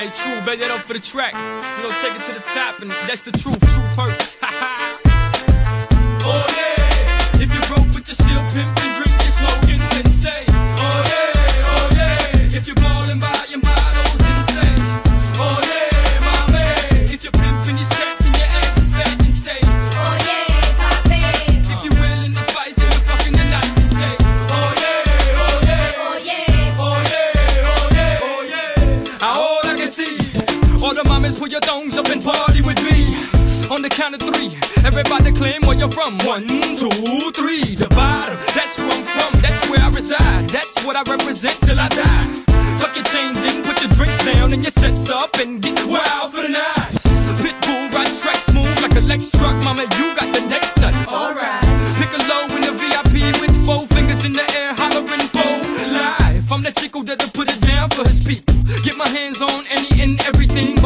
Hey, true, bet that up for the track. You know, take it to the top, and that's the truth. Truth hurts. Mamas put your thumbs up and party with me. On the count of three, everybody claim where you're from. One, two, three. The bottom, that's where I'm from, that's where I reside. That's what I represent till I die. Tuck your chains in, put your drinks down, and your sets up, and get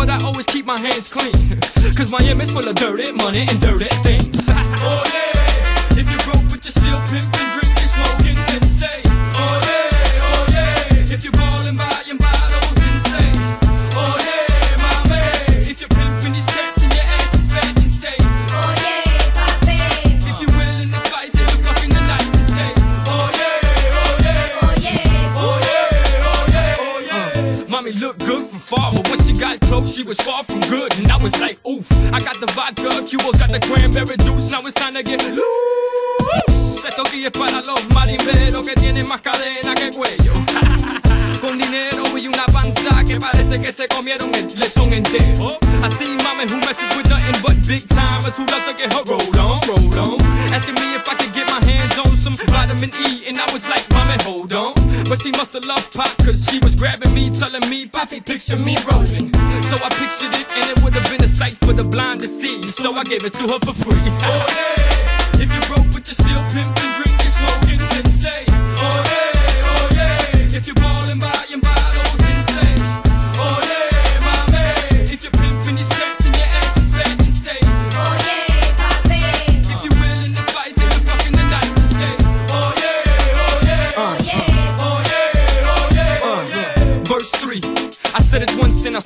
but I always keep my hands clean. Cause Miami's full of dirty money and dirty things. oh yeah, if you're broke but you're still pimping, mommy looked good from far, but when she got close, she was far from good. And I was like, oof. I got the vodka, Cuba's got the cranberry juice. Now it's time to get loose. Esto aquí es para los marimberos que tienen más cadena que cuello. Con dinero y una panza que parece que se comieron el lechón entero. I see mama who messes with nothing but big timers who loves to get her roll on, roll on. Asking me if I could get my hands on some vitamin E, and I was like, mama, hold on. But she must have loved pop, cause she was grabbing me, telling me, Poppy, picture me rolling. So I pictured it, and it would have been a sight for the blind to see. So I gave it to her for free. Oh yeah, if you're broke but you're still pimping, drinking, smoking, then say,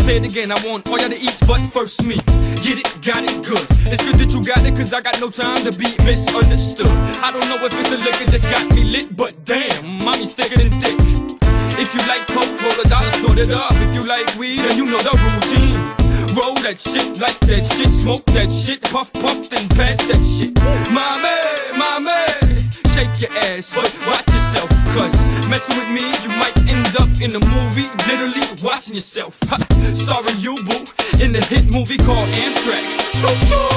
say it again. I want all y'all to eat, but first me. Get it, got it, good. It's good that you got it, cause I got no time to be misunderstood. I don't know if it's the liquor that's got me lit, but damn, mommy's thicker than thick. If you like coke, roll a dollar, snort it up. If you like weed, then you know the routine. Roll that shit, like that shit, smoke that shit, puff, puff, then pass that shit. Mommy, mommy, shake your ass, but watch cause messing with me, you might end up in a movie, literally watching yourself. Ha, starring you, boo, in the hit movie called Amtrak.